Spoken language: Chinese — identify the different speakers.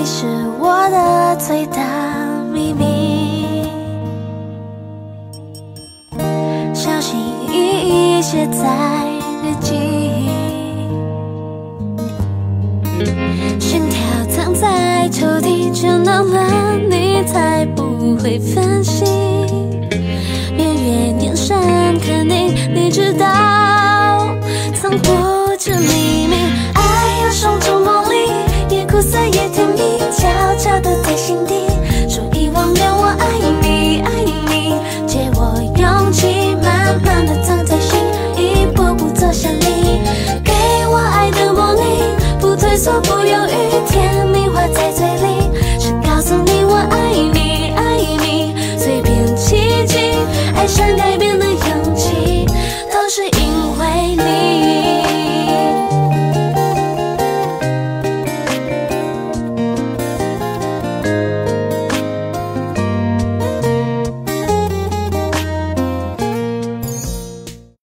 Speaker 1: 你是我的最大秘密。小心翼翼写在日记。心跳藏在抽屉见到了你才不会分心。想改变